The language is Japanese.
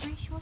来週は